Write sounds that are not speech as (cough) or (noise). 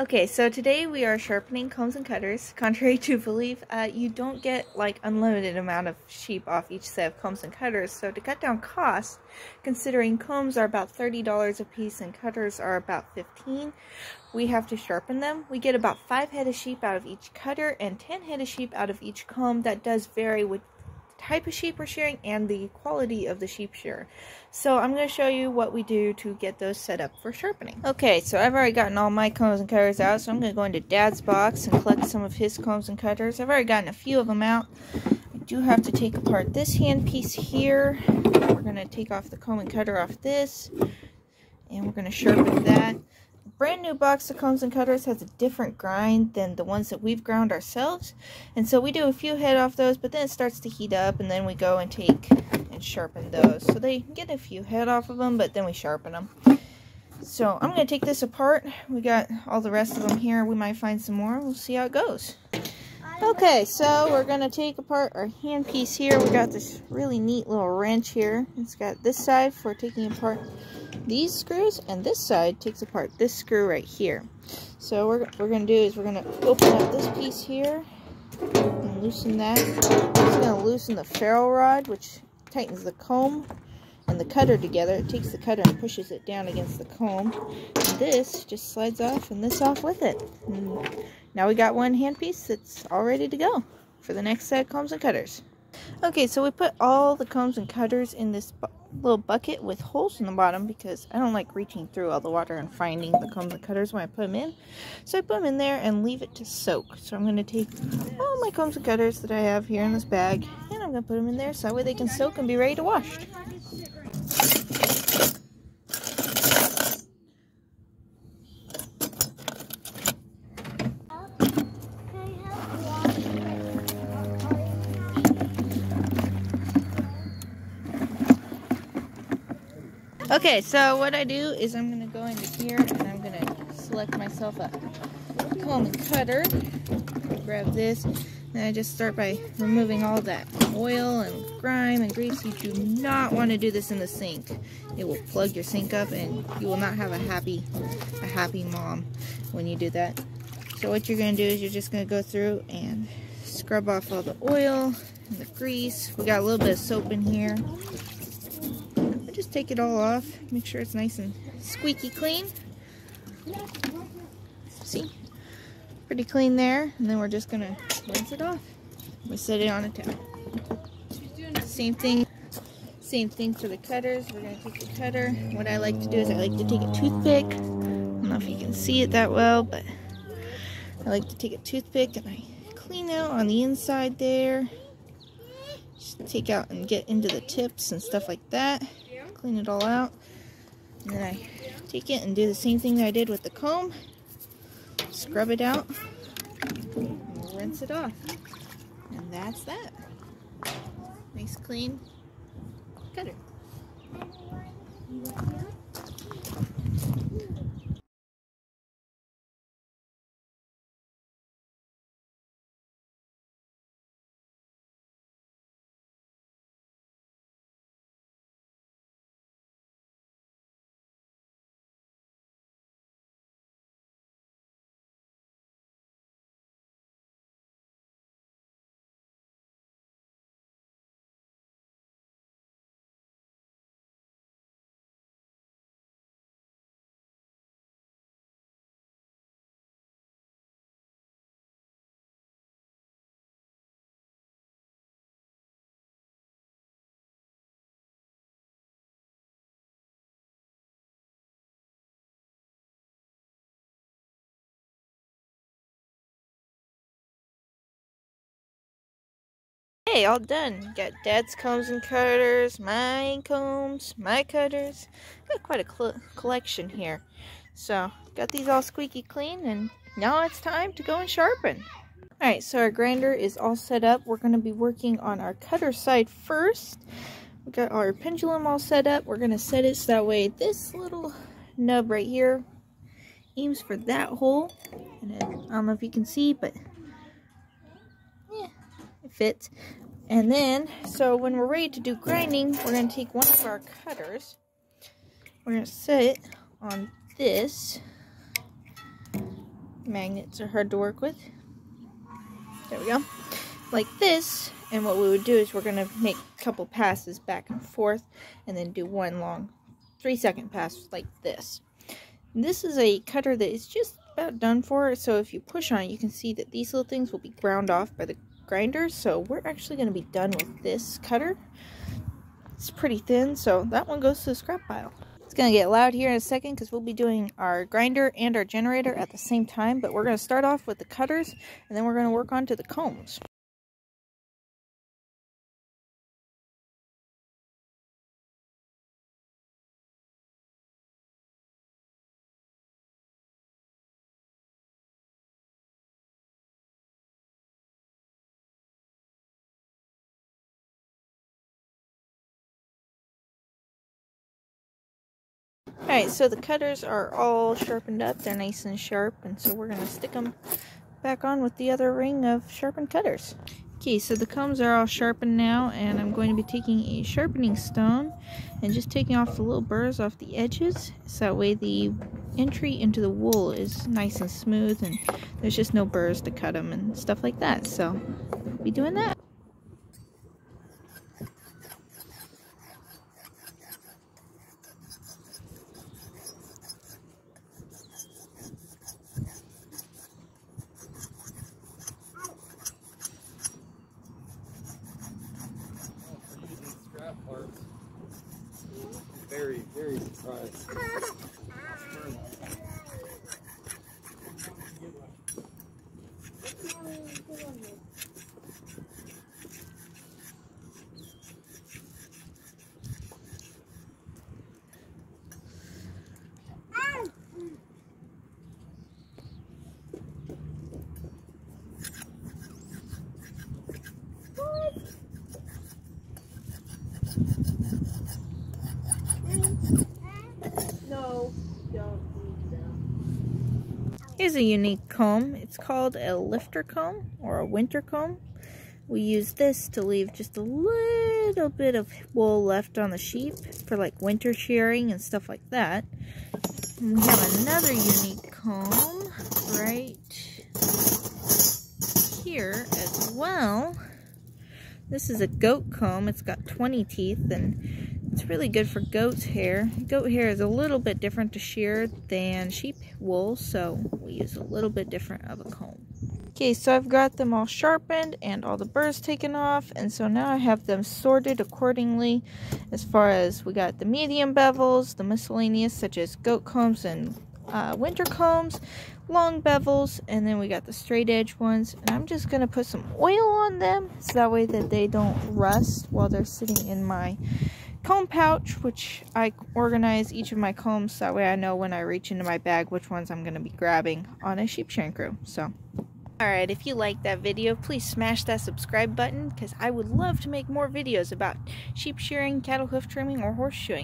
Okay, so today we are sharpening combs and cutters. (laughs) Contrary to belief, uh, you don't get like unlimited amount of sheep off each set of combs and cutters. So to cut down costs, considering combs are about $30 a piece and cutters are about 15 we have to sharpen them. We get about 5 head of sheep out of each cutter and 10 head of sheep out of each comb. That does vary with type of sheep we're shearing and the quality of the sheep shear. So I'm going to show you what we do to get those set up for sharpening. Okay, so I've already gotten all my combs and cutters out, so I'm going to go into Dad's box and collect some of his combs and cutters. I've already gotten a few of them out. I do have to take apart this hand piece here. We're going to take off the comb and cutter off this, and we're going to sharpen that brand new box of combs and cutters has a different grind than the ones that we've ground ourselves. And so we do a few head off those, but then it starts to heat up and then we go and take and sharpen those. So they get a few head off of them, but then we sharpen them. So I'm going to take this apart. We got all the rest of them here. We might find some more. We'll see how it goes. Okay, so we're going to take apart our handpiece here. We got this really neat little wrench here. It's got this side for taking apart these screws and this side takes apart this screw right here. So what we're going to do is we're going to open up this piece here and loosen that. It's going to loosen the ferrule rod which tightens the comb and the cutter together. It takes the cutter and pushes it down against the comb. And this just slides off and this off with it. And now we got one handpiece that's all ready to go for the next set of combs and cutters. Okay, so we put all the combs and cutters in this little bucket with holes in the bottom because I don't like reaching through all the water and finding the combs and cutters when I put them in. So I put them in there and leave it to soak. So I'm going to take all my combs and cutters that I have here in this bag and I'm going to put them in there so that way they can soak and be ready to wash. Okay, so what I do is I'm going to go into here and I'm going to select myself a comb and cutter. Grab this. And I just start by removing all that oil and grime and grease. You do not want to do this in the sink. It will plug your sink up and you will not have a happy, a happy mom when you do that. So what you're going to do is you're just going to go through and scrub off all the oil and the grease. We got a little bit of soap in here just take it all off. Make sure it's nice and squeaky clean. See? Pretty clean there. And then we're just going to rinse it off. We set it on a towel. Same thing. Same thing for the cutters. We're going to take the cutter. What I like to do is I like to take a toothpick. I don't know if you can see it that well, but I like to take a toothpick and I clean out on the inside there. Just take out and get into the tips and stuff like that clean it all out. And then I take it and do the same thing that I did with the comb. Scrub it out. Rinse it off. And that's that. Nice clean cutter. Okay, all done. Got Dad's combs and cutters, my combs, my cutters. Got quite a collection here. So, got these all squeaky clean, and now it's time to go and sharpen. Alright, so our grinder is all set up. We're going to be working on our cutter side first. We got our pendulum all set up. We're going to set it so that way this little nub right here aims for that hole. And I don't know if you can see, but it fits. And then, so when we're ready to do grinding, we're going to take one of our cutters. We're going to set it on this. Magnets are hard to work with. There we go. Like this, and what we would do is we're going to make a couple passes back and forth, and then do one long three second pass like this. This is a cutter that is just about done for, so if you push on it, you can see that these little things will be ground off by the grinder, so we're actually going to be done with this cutter. It's pretty thin, so that one goes to the scrap pile. It's going to get loud here in a second because we'll be doing our grinder and our generator at the same time, but we're going to start off with the cutters, and then we're going to work on to the combs. Alright, so the cutters are all sharpened up. They're nice and sharp, and so we're going to stick them back on with the other ring of sharpened cutters. Okay, so the combs are all sharpened now, and I'm going to be taking a sharpening stone and just taking off the little burrs off the edges, so that way the entry into the wool is nice and smooth, and there's just no burrs to cut them and stuff like that, so I'll be doing that. Very, very surprised. (laughs) Here's a unique comb. It's called a lifter comb or a winter comb. We use this to leave just a little bit of wool left on the sheep for like winter shearing and stuff like that. And we have another unique comb right here as well. This is a goat comb. It's got 20 teeth and it's really good for goat's hair. Goat hair is a little bit different to shear than sheep wool, so we use a little bit different of a comb. Okay, so I've got them all sharpened and all the burrs taken off, and so now I have them sorted accordingly as far as we got the medium bevels, the miscellaneous such as goat combs and uh, winter combs, long bevels, and then we got the straight edge ones. And I'm just going to put some oil on them so that way that they don't rust while they're sitting in my comb pouch, which I organize each of my combs so that way I know when I reach into my bag which ones I'm going to be grabbing on a sheep shearing crew. So, alright, if you liked that video, please smash that subscribe button because I would love to make more videos about sheep shearing, cattle hoof trimming, or horseshoeing.